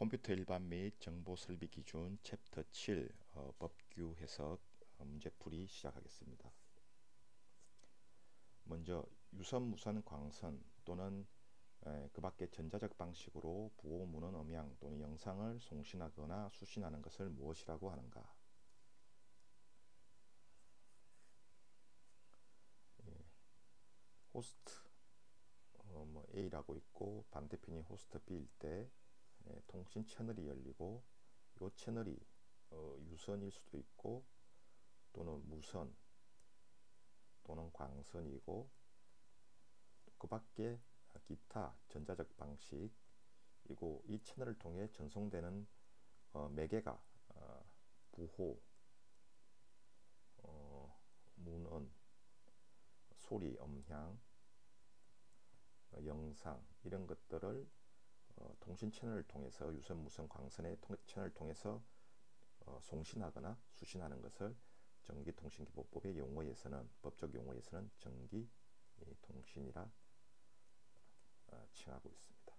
컴퓨터 일반 및 정보 설비 기준 챕터 7 어, 법규 해석 어, 문제풀이 시작하겠습니다. 먼저 유선 무선 광선 또는 에, 그 밖의 전자적 방식으로 부호 문언 음향 또는 영상을 송신하거나 수신하는 것을 무엇이라고 하는가? 예, 호스트 어, 뭐 A라고 있고 반대편이 호스트 B일 때 예, 통신 채널이 열리고 이 채널이 어, 유선일 수도 있고 또는 무선 또는 광선이고 그 밖에 기타 전자적 방식이고 이 채널을 통해 전송되는 어, 매개가 어, 부호, 어, 문헌, 소리, 음향, 어, 영상 이런 것들을 어, 통신 채널을 통해서 유선 무선 광선의 통, 채널을 통해서 어, 송신하거나 수신하는 것을 전기통신기본법의 용어에서는 법적 용어에서는 전기통신이라 어, 칭하고 있습니다.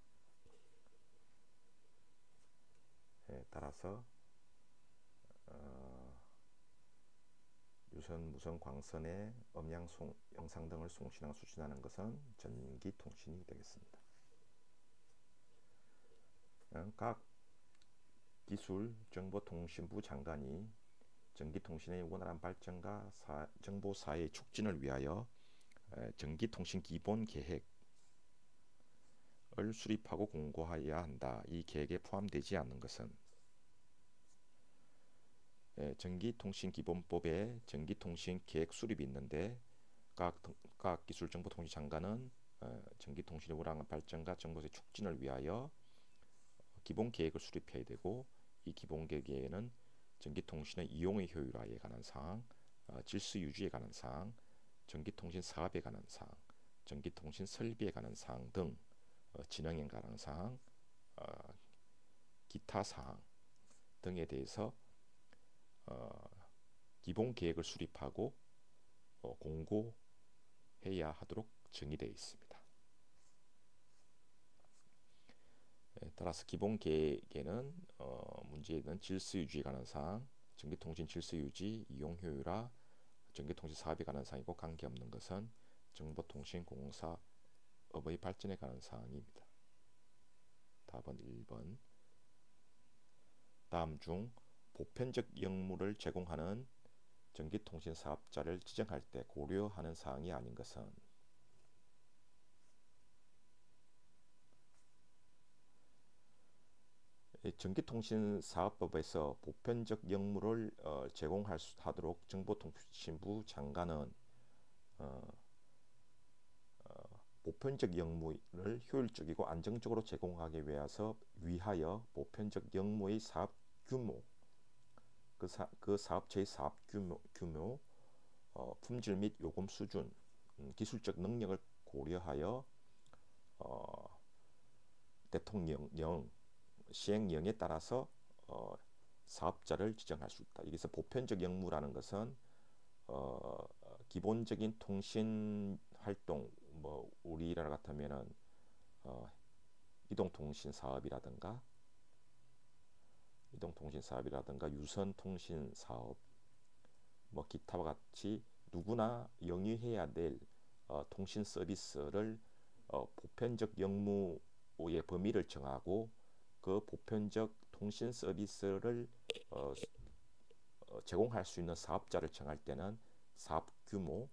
예, 따라서 어, 유선 무선 광선의 음량 송, 영상 등을 송신하고 수신하는 것은 전기통신이 되겠습니다. 어, 각 기술 정보통신부 장관이 전기통신의 원활한 발전과 사, 정보 사회의 촉진을 위하여 전기통신 기본 계획을 수립하고 공고하여야 한다. 이 계획에 포함되지 않는 것은 전기통신기본법에 전기통신 계획 수립이 있는데 각, 각 기술정보통신 장관은 전기통신의 원활한 발전과 정보의 촉진을 위하여 기본 계획을 수립해야 되고 이 기본 계획에는 전기통신의 이용의 효율화에 관한 사항, 어, 질서 유지에 관한 사항, 전기통신 사업에 관한 사항, 전기통신 설비에 관한 사항 등 어, 진행에 관한 사항, 어, 기타 사항 등에 대해서 어, 기본 계획을 수립하고 어, 공고해야 하도록 정의되어 있습니다. 예, 따라서 기본 계획에는 어, 문제는 질서 유지에 관한 사항, 전기통신 질서 유지, 이용 효율화, 전기통신 사업에 관한 사항이고 관계없는 것은 정보통신 공사 업의 발전에 관한 사항입니다. 답은 1번. 다음 중 보편적 역무를 제공하는 전기통신 사업자를 지정할 때 고려하는 사항이 아닌 것은 전기통신사업법에서 보편적 역무를 어, 제공할 수 하도록 정보통신부 장관은 어, 어, 보편적 역무를 효율적이고 안정적으로 제공하기 위해서 위하여 보편적 역무의 사업 규모 그, 사, 그 사업체의 사업 규모, 규모 어, 품질 및 요금 수준 음, 기술적 능력을 고려하여 어, 대통령 시행령에 따라서 어, 사업자를 지정할 수 있다. 여기서 보편적 역무라는 것은 어, 기본적인 통신 활동 뭐 우리나라 같으면은 어, 이동통신 사업이라든가 이동통신 사업이라든가 유선통신 사업 뭐 기타와 같이 누구나 영위해야 될 어, 통신 서비스를 어, 보편적 역무의 범위를 정하고 그 보편적 통신 서비스를 어, 어, 제공할 수 있는 사업자를 정할 때는 사업 규모,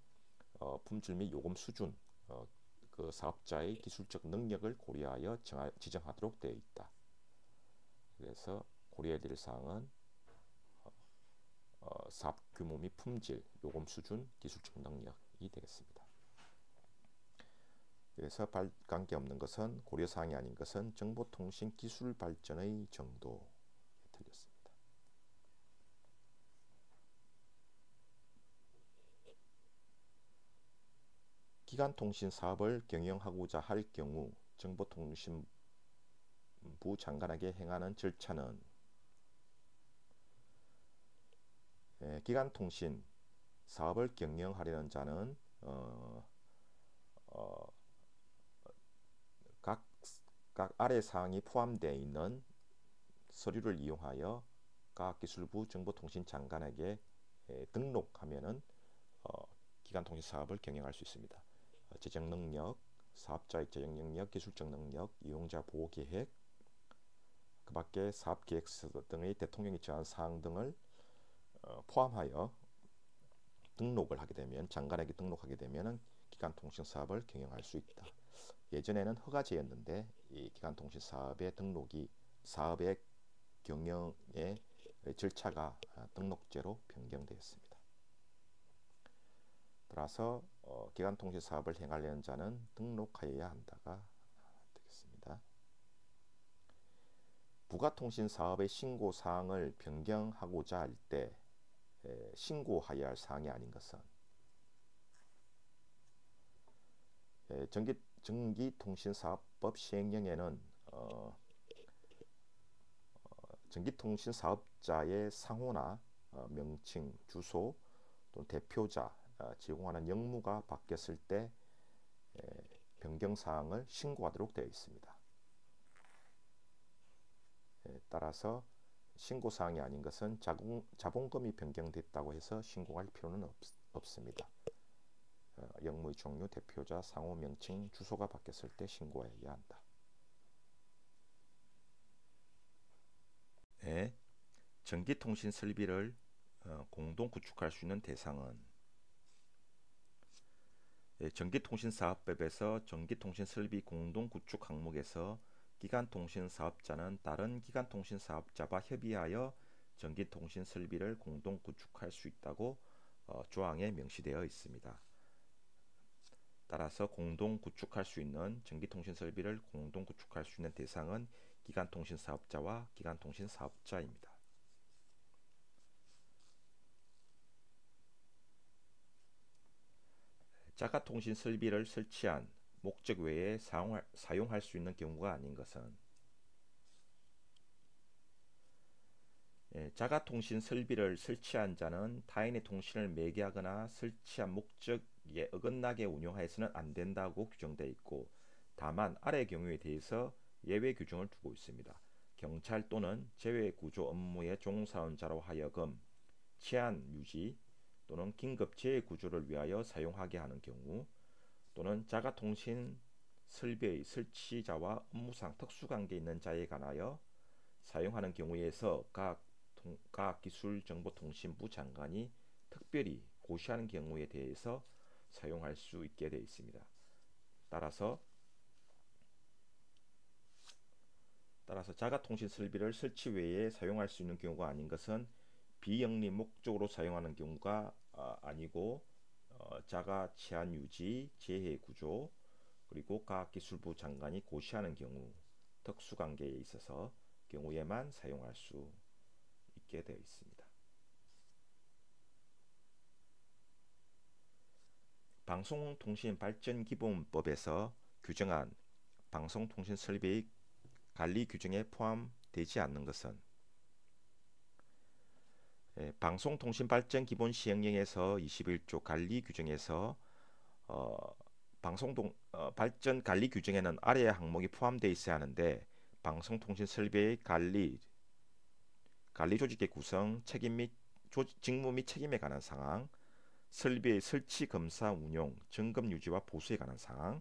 어, 품질 및 요금 수준, 어, 그 사업자의 기술적 능력을 고려하여 정하, 지정하도록 되어 있다. 그래서 고려해야 될 사항은 어, 어, 사업 규모 및 품질, 요금 수준, 기술적 능력이 되겠습니다. 그래서 관계없는 것은 고려사항이 아닌 것은 정보통신 기술 발전의 정도에 틀렸습니다. 기간통신 사업을 경영하고자 할 경우 정보통신부 장관에게 행하는 절차는 예, 기간통신 사업을 경영하려는 자는 어, 어, 각, 각 아래 사항이 포함되어 있는 서류를 이용하여 과학기술부 정보통신장관에게 등록하면은 어, 기간통신 사업을 경영할 수 있습니다. 어, 재정 능력, 사업자의 재정 능력, 기술적 능력, 이용자 보호 계획, 그 밖에 사업 계획서 등의 대통령이 정한 사항 등을 어, 포함하여 등록을 하게 되면 장관에게 등록하게 되면은 기간통신 사업을 경영할 수 있다. 예전에는 허가제였는데 이 기간통신 사업의 등록이 사업의 경영의 절차가 등록제로 변경되었습니다. 따라서 어, 기간통신 사업을 행하려는 자는 등록하여야 한다가 되겠습니다. 부가통신 사업의 신고 사항을 변경하고자 할 때 신고하여야 할 사항이 아닌 것은 전기 전기통신사업법 시행령에는 어, 어, 전기통신사업자의 상호나 어, 명칭, 주소 또는 대표자 어, 제공하는 영무가 바뀌었을 때 에, 변경 사항을 신고하도록 되어 있습니다. 에, 따라서 신고 사항이 아닌 것은 자공, 자본금이 변경됐다고 해서 신고할 필요는 없, 없습니다. 어, 영무의 종류, 대표자, 상호 명칭, 주소가 바뀌었을 때 신고해야 한다. 네, 전기통신 설비를 어, 공동 구축할 수 있는 대상은 예, 전기통신사업법에서 전기통신설비 공동구축 항목에서 기간통신사업자는 다른 기간통신사업자와 협의하여 전기통신설비를 공동구축할 수 있다고 어, 조항에 명시되어 있습니다. 따라서 공동 구축할 수 있는 전기통신 설비를 공동 구축할 수 있는 대상은 기간통신 사업자와 기간통신 사업자입니다. 자가통신 설비를 설치한 목적 외에 사용할, 사용할 수 있는 경우가 아닌 것은 예, 자가통신 설비를 설치한 자는 타인의 통신을 매개하거나 설치한 목적 에 어긋나게 운영하여서는 안 된다고 규정되어 있고 다만 아래 경우에 대해서 예외 규정을 두고 있습니다. 경찰 또는 재외구조 업무의 종사원자로 하여금 치안 유지, 또는 긴급 재해 구조를 위하여 사용하게 하는 경우 또는 자가통신 설비의 설치자와 업무상 특수관계 있는 자에 관하여 사용하는 경우에서 각, 각 기술정보통신부 장관이 특별히 고시하는 경우에 대해서 사용할 수 있게 되어 있습니다. 따라서 따라서 자가통신 설비를 설치 외에 사용할 수 있는 경우가 아닌 것은 비영리 목적으로 사용하는 경우가 어, 아니고 어, 자가 치안 유지, 재해 구조 그리고 과학기술부 장관이 고시하는 경우 특수관계에 있어서 경우에만 사용할 수 있게 되어 있습니다. 방송통신발전기본법에서 규정한 방송통신 설비의 관리 규정에 포함되지 않는 것은 예, 방송통신발전기본 시행령에서 21조 관리 규정에서 어, 방송동 어, 발전 관리 규정에는 아래의 항목이 포함되어 있어야 하는데 방송통신 설비의 관리 관리 조직의 구성, 책임 및 조, 직무 및 책임에 관한 사항, 설비의 설치 검사 운용, 점검 유지와 보수에 관한 사항,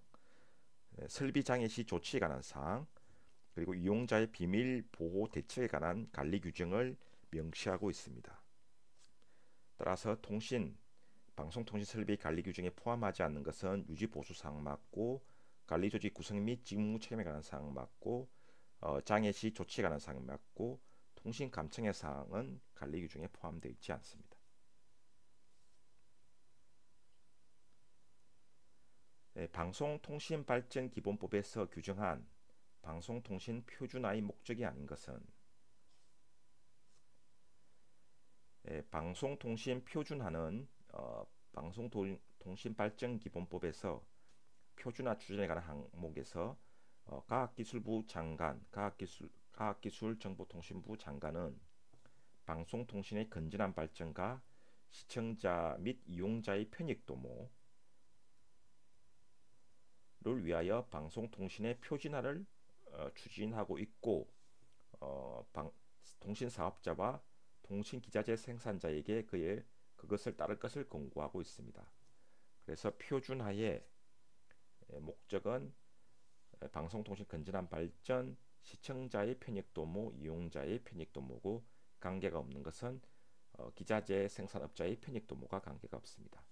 예, 설비 장애 시 조치에 관한 사항, 그리고 이용자의 비밀 보호 대책에 관한 관리 규정을 명시하고 있습니다. 따라서 통신, 방송통신 설비 관리 규정에 포함하지 않는 것은 유지 보수 사항 맞고 관리 조직 구성 및 직무 책임에 관한 사항 맞고 어, 장애 시 조치에 관한 사항 맞고 통신 감청의 사항은 관리 규정에 포함되어 있지 않습니다. 네, 방송통신발전기본법에서 규정한 방송통신 표준화의 목적이 아닌 것은 예, 방송통신 표준화는 어, 방송통신발전기본법에서 표준화 추진에 관한 항목에서 어, 과학기술부 장관, 과학기술, 과학기술정보통신부 장관은 방송통신의 건전한 발전과 시청자 및 이용자의 편익 도모 를 위하여 방송통신의 표준화를 어, 추진하고 있고 어, 방, 통신 사업자와 통신 기자재 생산자에게 그의 그것을 따를 것을 권고하고 있습니다. 그래서 표준화의 목적은 방송통신 건전한 발전, 시청자의 편익 도모, 이용자의 편익 도모고 관계가 없는 것은 어, 기자재 생산업자의 편익 도모가 관계가 없습니다.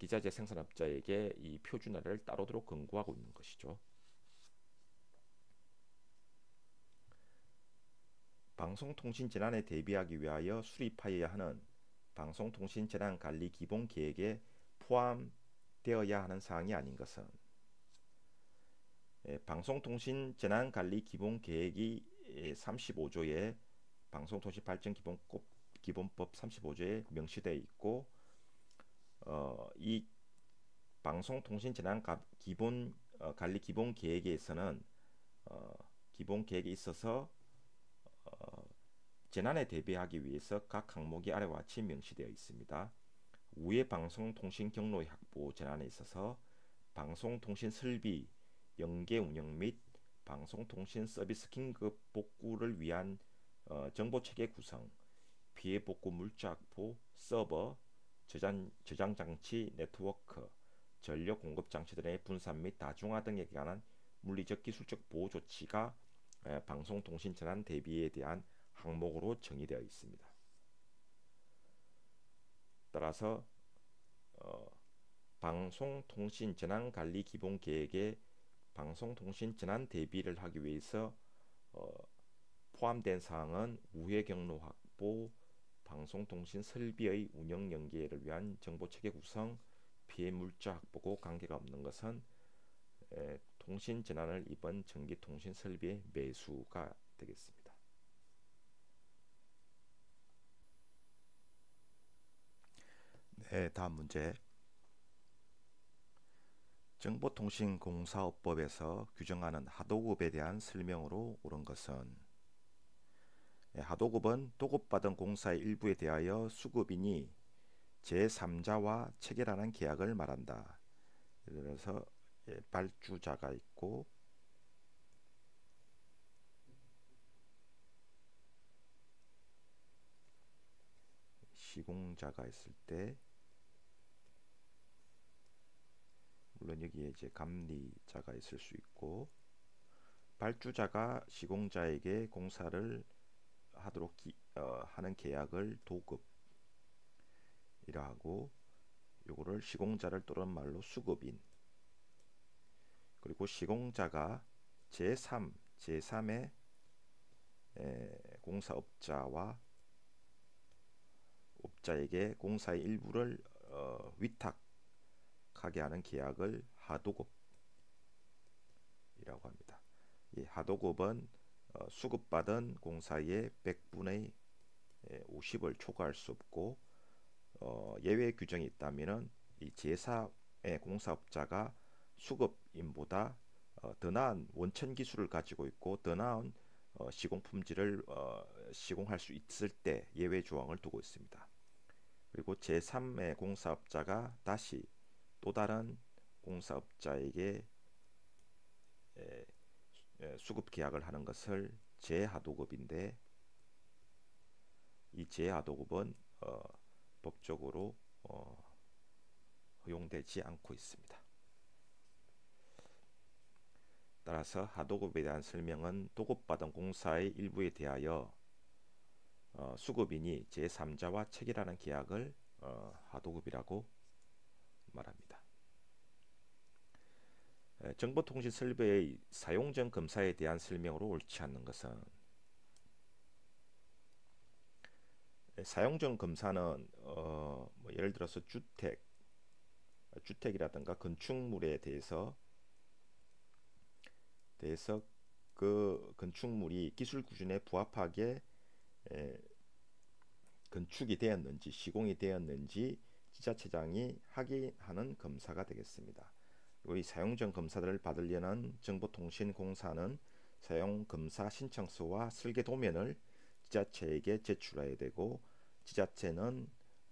어, 기자재 생산업자에게 이 표준화를 따로도록 권고하고 있는 것이죠. 방송통신 재난에 대비하기 위하여 수립하여야 하는 방송통신 재난 관리 기본 계획에 포함되어야 하는 사항이 아닌 것은 예, 방송통신 재난 관리 기본 계획이 35조에 방송통신 발전 기본법 35조에 명시되어 있고 어, 이 방송통신 재난 기본 어, 관리 기본 계획에서는 어, 기본 계획에 있어서 어, 재난에 대비하기 위해서 각 항목이 아래와 같이 명시되어 있습니다. 우회 방송통신 경로의 확보 재난에 있어서 방송통신 설비 연계 운영 및 방송통신 서비스 긴급 복구를 위한 어, 정보체계 구성, 피해 복구 물자 확보, 서버, 저장, 저장 장치, 네트워크, 전력 공급 장치들의 분산 및 다중화 등에 관한 물리적 기술적 보호 조치가 방송 통신 재난 대비에 대한 항목으로 정의되어 있습니다. 따라서 어, 방송 통신 재난 관리 기본 계획에 방송 통신 재난 대비를 하기 위해서 어, 포함된 사항은 우회 경로 확보, 방송통신 설비의 운영 연계를 위한 정보체계 구성, 피해 물자 확보고 관계가 없는 것은 에, 통신 재난을 입은 전기 통신 설비의 매수가 되겠습니다. 네, 다음 문제. 정보통신공사업법에서 규정하는 하도급에 대한 설명으로 옳은 것은 예, 하도급은 도급받은 공사의 일부에 대하여 수급인이 제3자와 체결하는 계약을 말한다. 예를 들어서 예, 발주자가 있고 시공자가 있을 때 물론 여기에 이제 감리자가 있을 수 있고 발주자가 시공자에게 공사를 하도록 기, 어, 하는 계약을 도급이라 하고 요거를 시공자를 또는 말로 수급인 그리고 시공자가 제3, 제3의 공사업자와 업자에게 공사의 일부를 어, 위탁하게 하는 계약을 하도급이라고 합니다. 이 하도급은 어, 수급받은 공사의 100분의 50을 초과할 수 없고 어, 예외 규정이 있다면 이 제4의 공사업자가 수급인보다 어, 더 나은 원천 기술을 가지고 있고 더 나은 어, 시공 품질을 어, 시공할 수 있을 때 예외 조항을 두고 있습니다. 그리고 제3의 공사업자가 다시 또 다른 공사업자에게 에, 에, 수급 계약을 하는 것을 재하도급인데 이 재하도급은 어, 법적으로 어, 허용되지 않고 있습니다. 따라서 하도급에 대한 설명은 도급받은 공사의 일부에 대하여 어, 수급인이 제3자와 체결하는 계약을 어, 하도급이라고 말합니다. 에, 정보통신 설비의 사용 전 검사에 대한 설명으로 옳지 않는 것은 사용 전 검사는 어, 뭐 예를 들어서 주택, 주택이라든가 건축물에 대해서 대해서 그 건축물이 기술 기준에 부합하게 에, 건축이 되었는지 시공이 되었는지 지자체장이 확인하는 검사가 되겠습니다. 이 사용전 검사를 받으려는 정보통신공사는 사용검사 신청서와 설계 도면을 지자체에게 제출해야 되고 지자체는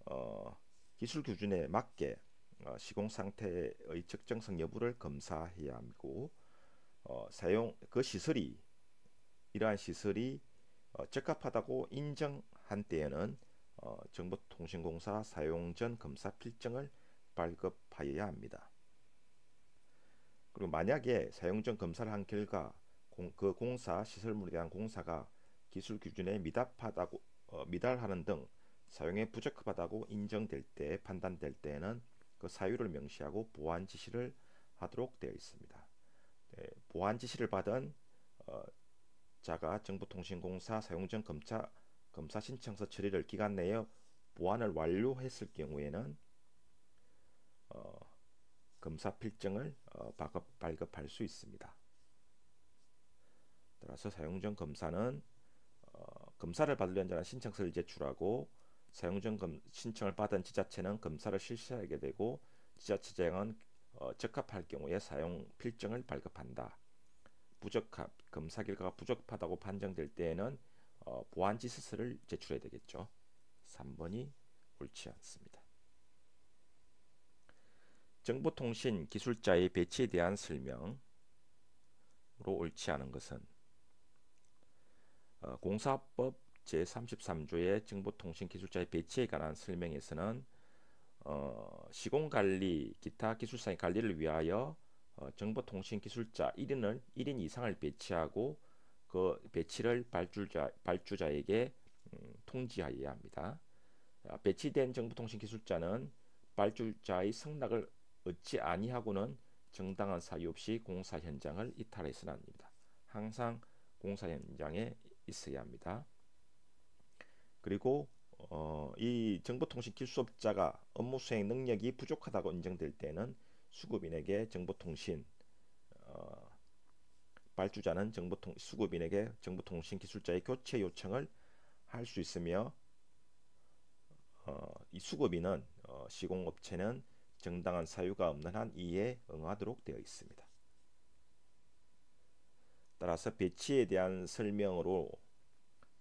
어, 기술 기준에 맞게 어, 시공 상태의 적정성 여부를 검사해야 하고 어, 사용 그 시설이 이러한 시설이 어, 적합하다고 인정한 때에는 어, 정보통신공사 사용 전 검사 필증을 발급하여야 합니다. 그리고 만약에 사용 전 검사를 한 결과 공, 그 공사 시설물에 대한 공사가 기술 기준에 미답하다고 어, 미달하는 등 사용에 부적합하다고 인정될 때 판단될 때에는 그 사유를 명시하고 보완 지시를 하도록 되어 있습니다. 네, 보완 지시를 받은 어, 자가 정보통신공사 사용 전 검사 검사 신청서 처리를 기간 내에 보완을 완료했을 경우에는 어, 검사 필증을 어, 발급, 발급 할 수 있습니다. 따라서 사용 전 검사는 어, 검사를 받으려는 자는 신청서를 제출하고 사용 전 검, 신청을 받은 지자체는 검사를 실시하게 되고 지자체장은 어, 적합할 경우에 사용 필증을 발급한다. 부적합 검사 결과가 부적합하다고 판정될 때에는 어, 보안 지시서를 제출해야 되겠죠. 3번이 옳지 않습니다. 정보통신 기술자의 배치에 대한 설명으로 옳지 않은 것은 어, 공사법 제33조의 정보통신 기술자의 배치에 관한 설명에서는 어, 시공관리, 기타 기술사의 관리를 위하여 어, 정보통신 기술자 1인을 1인 이상을 배치하고 그 배치를 발주자, 발주자에게 음, 통지하여야 합니다. 아, 배치된 정보통신 기술자는 발주자의 승낙을 얻지 아니하고는 정당한 사유 없이 공사 현장을 이탈해서는 안 됩니다. 항상 공사 현장에 있어야 합니다. 그리고 어, 이 정보통신 기술업자가 업무 수행 능력이 부족하다고 인정될 때는 수급인에게 정보통신 어, 발주자는 정보통 수급인에게 정보통신 기술자의 교체 요청을 할 수 있으며 어, 이 수급인은 어, 시공업체는 정당한 사유가 없는 한 이에 응하도록 되어 있습니다. 따라서 배치에 대한 설명으로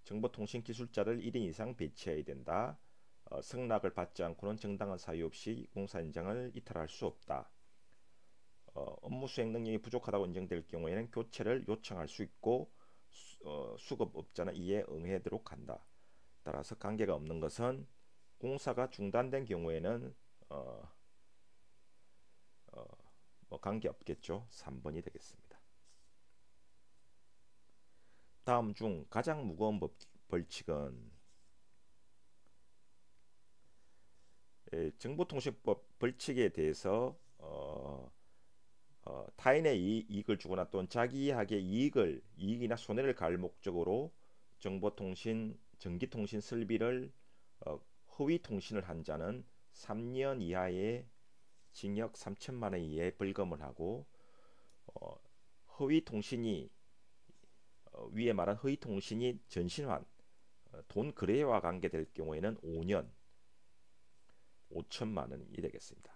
정보통신 기술자를 1인 이상 배치해야 된다. 어, 승낙을 받지 않고는 정당한 사유 없이 공사 현장을 이탈할 수 없다. 어, 업무 수행 능력이 부족하다고 인정될 경우에는 교체를 요청할 수 있고 수, 어, 수급업자는 이에 응해도록 한다. 따라서 관계가 없는 것은 공사가 중단된 경우에는 어, 어, 뭐 관계 없겠죠. 3번이 되겠습니다. 다음 중 가장 무거운 벌칙은 예, 정보통신법 벌칙에 대해서 어, 어, 타인의 이익, 을 주거나 또는 자기에게 이익을 이익이나 손해를 가할 목적으로 정보통신 전기통신 설비를 어, 허위 통신을 한 자는 3년 이하의 징역 3천만 원 이하의 벌금을 하고 어, 허위 통신이 어, 위에 말한 허위 통신이 전신환 어, 돈 거래와 관계될 경우에는 5년 5천만 원이 되겠습니다.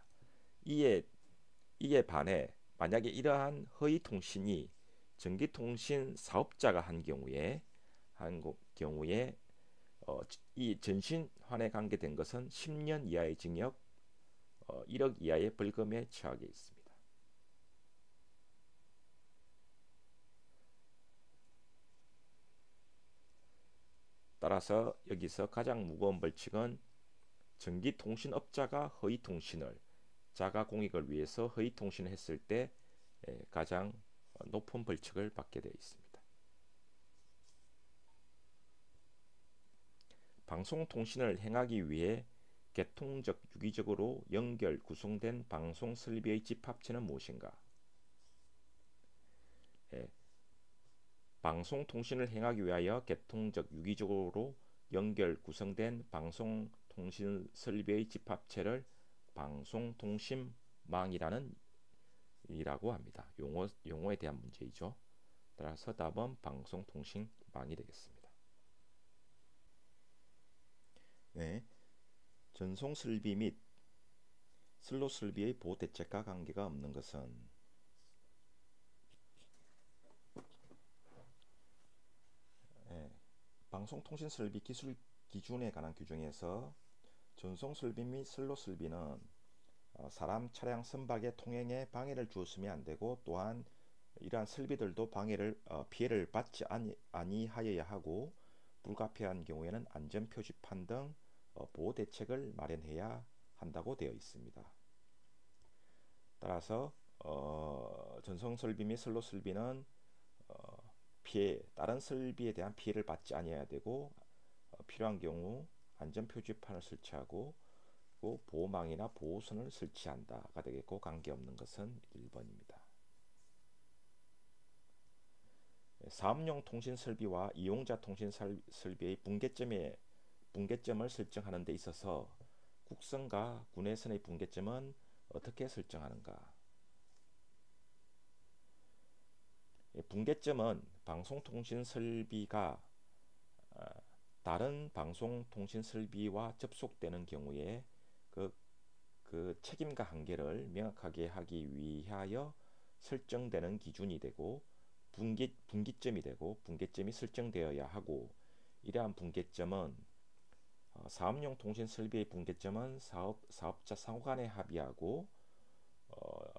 이에 이에 반해 만약에 이러한 허위 통신이 전기통신 사업자가 한 경우에 한 경우에 어, 이 전신환에 관계된 것은 10년 이하의 징역, 어, 1억 이하의 벌금에 처하게 있습니다. 따라서 여기서 가장 무거운 벌칙은 전기통신업자가 허위통신을 자가 공익을 위해서 허위통신을 했을 때 가장 높은 벌칙을 받게 되어 있습니다. 방송통신을 행하기 위해 개통적 유기적으로 연결 구성된 방송 설비의 집합체는 무엇인가? 방송 통신을 행하기 위하여 개통적 유기적으로 연결 구성된 방송 통신 설비의 집합체를 방송 통신망이라는 이라고 합니다. 용어 용어에 대한 문제이죠. 따라서 답은 방송 통신망이 되겠습니다. 네, 전송 설비 및 슬롯 설비의 보호 대책과 관계가 없는 것은 방송통신 설비 기술 기준에 관한 규정에서 전송 설비 및 선로 설비는 어, 사람 차량 선박의 통행에 방해를 주었으면 안 되고 또한 이러한 설비들도 방해를 어, 피해를 받지 아니, 아니하여야 하고 불가피한 경우에는 안전 표지판 등 어, 보호 대책을 마련해야 한다고 되어 있습니다. 따라서 어, 전송 설비 및 선로 설비는 어, 피해 다른 설비에 대한 피해를 받지 아니해야 되고 어, 필요한 경우 안전 표지판을 설치하고 보호망이나 보호선을 설치한다가 되겠고 관계없는 것은 1번입니다. 사업용 통신 설비와 이용자 통신 설비의 분계점에 분계점을 설정하는 데 있어서 국선과 군내선의 분계점은 어떻게 설정하는가? 분계점은 방송통신 설비가 어, 다른 방송통신 설비와 접속되는 경우에 그, 그 책임과 한계를 명확하게 하기 위하여 설정되는 기준이 되고 분기, 분기점이 되고 분계점이 설정되어야 하고 이러한 분계점은 어, 사업용 통신 설비의 분계점은 사업, 사업자 상호 간에 합의하고 어,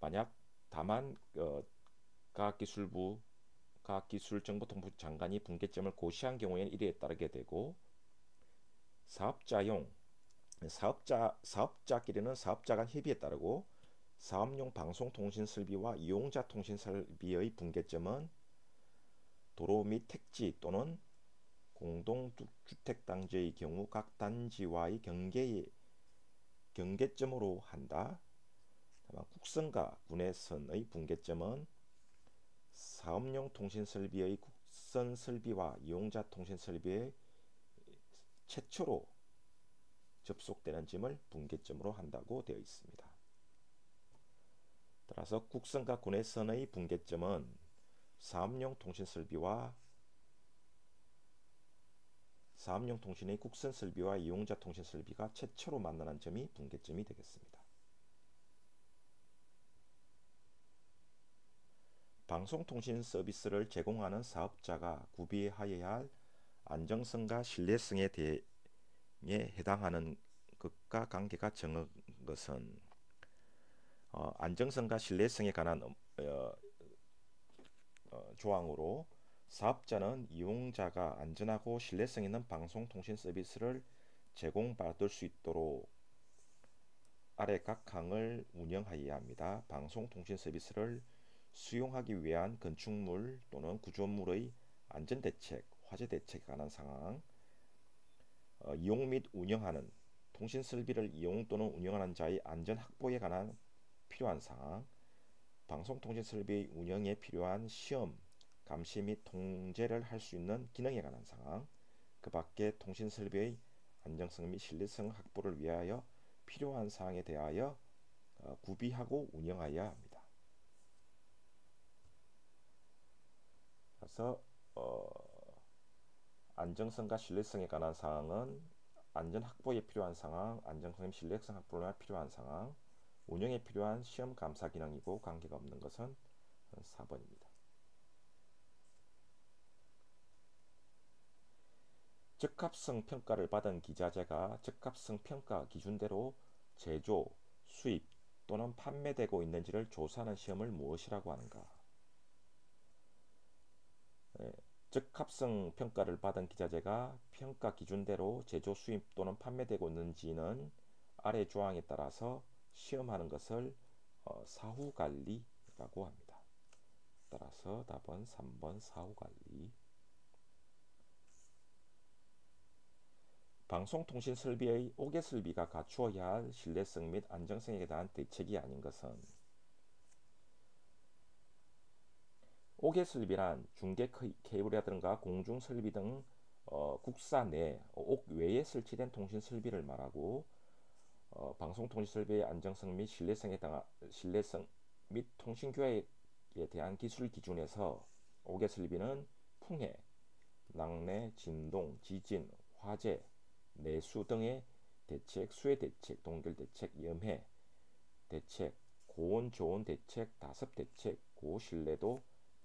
만약 다만 어, 과학기술부 과학기술정보통부 장관이 분계점을 고시한 경우에는 이에 따르게 되고 사업자용 사업자 사업자끼리는 사업자 간 협의에 따르고 사업용 방송통신 설비와 이용자 통신 설비의 분계점은 도로 및 택지 또는 공동주택 단지의 경우 각 단지와의 경계의 경계점으로 한다. 국선과 군내선의 분계점은 사업용 통신 설비의 국선 설비와 이용자 통신 설비의 최초로 접속되는 점을 분계점으로 한다고 되어 있습니다. 따라서 국선과 군내선의 분계점은 사업용 통신 설비와 사업용 통신의 국선 설비와 이용자 통신 설비가 최초로 만나는 점이 분계점이 되겠습니다. 방송통신 서비스를 제공하는 사업자가 구비하여야 할 안정성과 신뢰성에 대해 해당하는 것과 관계가 정한 것은 어, 안정성과 신뢰성에 관한 어, 어, 조항으로 사업자는 이용자가 안전하고 신뢰성 있는 방송통신 서비스를 제공받을 수 있도록 아래 각 항을 운영하여야 합니다. 방송통신 서비스를 수용하기 위한 건축물 또는 구조물의 안전대책, 화재대책에 관한 상황, 어, 이용 및 운영하는 통신 설비를 이용 또는 운영하는 자의 안전 확보에 관한 필요한 상황, 방송통신 설비 운영에 필요한 시험, 감시 및 통제를 할 수 있는 기능에 관한 상황, 그 밖에 통신 설비의 안정성 및 신뢰성 확보를 위하여 필요한 사항에 대하여 어, 구비하고 운영하여야 합니다. 그래서 어, 안정성과 신뢰성에 관한 사항은 안전 확보에 필요한 상황, 안정성 및 신뢰성 확보에 필요한 상황, 운영에 필요한 시험 감사 기능이고 관계가 없는 것은 4번입니다. 적합성 평가를 받은 기자재가 적합성 평가 기준대로 제조, 수입 또는 판매되고 있는지를 조사하는 시험을 무엇이라고 하는가? 네, 적합성 평가를 받은 기자재가 평가 기준대로 제조, 수입 또는 판매되고 있는지는 아래 조항에 따라서 시험하는 것을 어, 사후관리라고 합니다. 따라서 답은 3번 사후관리 방송통신 설비의 오개 설비가 갖추어야 할 신뢰성 및 안정성에 대한 대책이 아닌 것은 오개 설비란 중계 케이블이라든가 공중 설비 등 어, 국사 내, 옥 외에 설치된 통신 설비를 말하고 어, 방송통신 설비의 안정성 및 신뢰성에 대한 신뢰성 및 통신 교회에 대한 기술 기준에서 오개 설비는 풍해, 낙뢰, 진동, 지진, 화재, 내수 등의 대책, 수해 대책, 동결 대책, 염해 대책, 고온 저온 대책, 다습 대책, 고신뢰도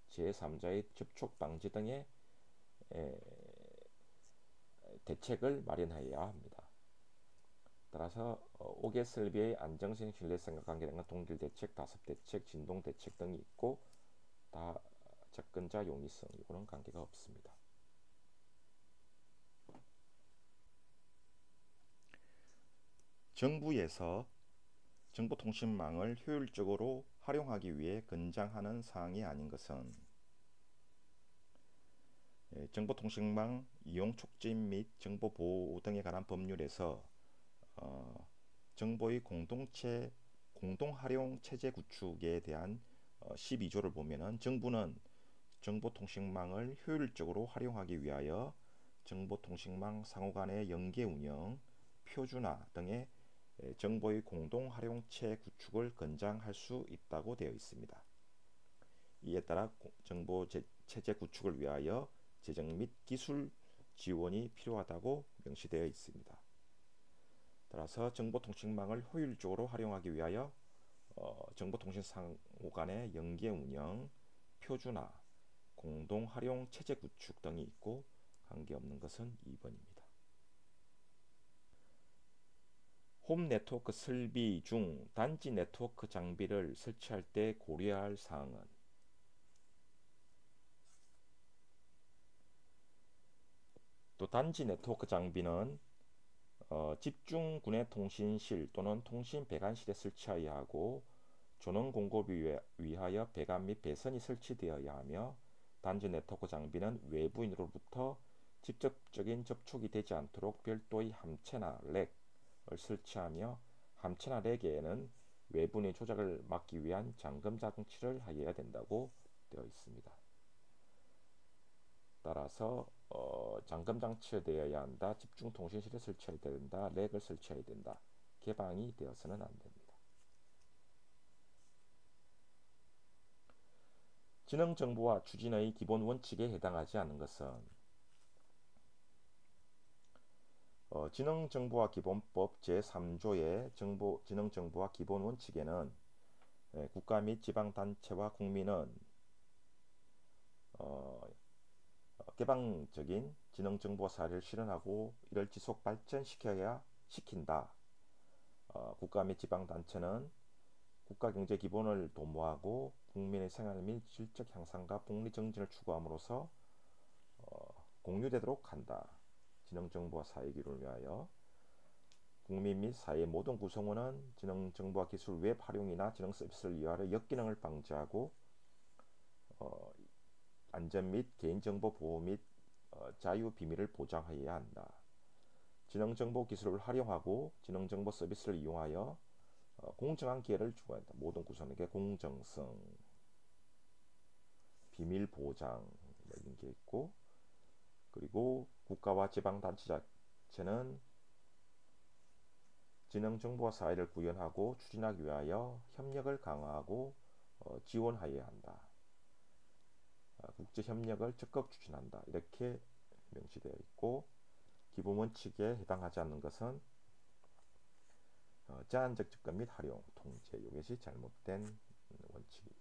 제3자의 접촉 방지 등의 에, 대책을 마련하여야 합니다. 따라서 어, 오개 설비의 안정성, 신뢰성과 관계된 동결 대책, 다습 대책, 진동 대책 등이 있고 다 접근자 용이성 이거는 관계가 없습니다. 정부에서 정보통신망을 효율적으로 활용하기 위해 권장하는 사항이 아닌 것은 예, 정보통신망 이용 촉진 및 정보 보호 등에 관한 법률에서 어, 정보의 공동체 공동 활용 체제 구축에 대한 어, 12조를 보면은 정부는 정보통신망을 효율적으로 활용하기 위하여 정보통신망 상호 간의 연계 운영, 표준화 등의 정보의 공동 활용체 구축을 권장할 수 있다고 되어 있습니다. 이에 따라 정보 체제 구축을 위하여 재정 및 기술 지원이 필요하다고 명시되어 있습니다. 따라서 정보통신망을 효율적으로 활용하기 위하여 어, 정보통신 상호 간의 연계 운영, 표준화, 공동 활용 체제 구축 등이 있고 관계없는 것은 2번입니다. 홈 네트워크 설비 중 단지 네트워크 장비를 설치할 때 고려할 사항은? 또 단지 네트워크 장비는 어, 집중 군의 통신실 또는 통신 배관실에 설치하여야 하고 전원 공급을 위하여 배관 및 배선이 설치되어야 하며 단지 네트워크 장비는 외부인으로부터 직접적인 접촉이 되지 않도록 별도의 함체나 렉을 설치하며 함체나 렉에는 외부인의 조작을 막기 위한 잠금 장치를 하여야 된다고 되어 있습니다. 따라서 어, 잠금 장치에 되어야 한다. 집중 통신실에 설치해야 된다. 렉을 설치해야 된다. 개방이 되어서는 안 됩니다. 지능 정보와 추진의 기본 원칙에 해당하지 않는 것은 어, 지능정보화 기본법 제3조의 정보, 지능정보화 기본 원칙에는 예, 국가 및 지방단체와 국민은 어, 개방적인 지능정보 사회를 실현하고 이를 지속 발전시켜야 시킨다. 어, 국가 및 지방단체는 국가 경제 기본을 도모하고 국민의 생활 및 질적 향상과 복리 정진을 추구함으로써 어, 공유되도록 한다. 지능정보와 사회기를 위하여 국민 및 사회 모든 구성원은 지능정보와 기술 웹 활용이나 지능 서비스를 위하여 역기능을 방지하고 어, 안전 및 개인정보 보호 및 어, 자유 비밀을 보장하여야 한다. 지능정보 기술을 활용하고 지능정보 서비스를 이용하여 어, 공정한 기회를 주어야 한다. 모든 구성에게 공정성, 비밀 보장 이런 게 있고 그리고 국가와 지방단체 자체는 지능 정보와 사회를 구현하고 추진하기 위하여 협력을 강화하고 어, 지원하여야 한다. 아, 국제 협력을 적극 추진한다. 이렇게 명시되어 있고 기본 원칙에 해당하지 않는 것은 어, 제한적 접근 및 활용, 통제 이것이 잘못된 원칙이 되겠습니다.